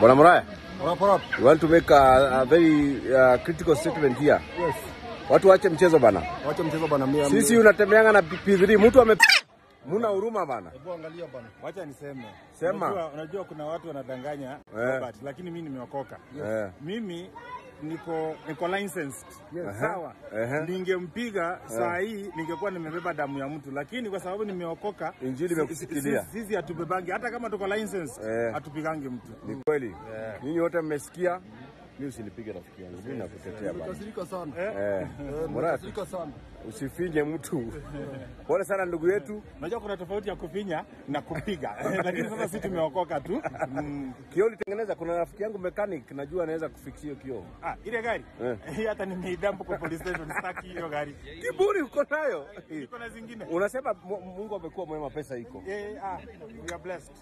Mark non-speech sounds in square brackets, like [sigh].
Bwana Muraya, you want to make a, a very uh, critical statement here. Yes. Watu wache mchezo bana. Wache mchezo bana mia. Sisi unatembeanga na P3 mtu ame Muna huruma bana. Hebu angalia bana. Wacha niseme. Sema. Unajua, unajua kuna watu wanadanganya yeah. Robert, lakini mimi nimeokoka. Eh. Mimi niko niko licensed. yes, uh -huh. Sawa. uh -huh. Ningempiga uh -huh. saa hii ningekuwa nimebeba damu ya mtu, lakini kwa sababu nimeokoka Injili si- imekushikilia. si- Sisi hatubebangi hata kama tuko licensed Eh. hatupigangi mtu. Ni kweli. yeah. Nyinyi wote mmesikia. Mimi usinipige rafiki yangu. Mimi nakutetea bana. Kasirika sana. Eh. Eh, Kasirika sana. Usifinye mtu. Pole sana ndugu yetu. Unajua kuna tofauti ya kufinya na kupiga. [laughs] lakini sasa sisi tumeokoka tu. Mm. Kioo litengeneza, kuna rafiki yangu mechanic najua anaweza kufix hiyo kioo. Ah, ile gari. Eh. [laughs] Hii hata nimeidampu kwa police station, sitaki hiyo gari. Kiburi uko nayo. Iko na zingine. Unasema Mungu amekuwa mwema, pesa iko. Eh, ah, we are blessed.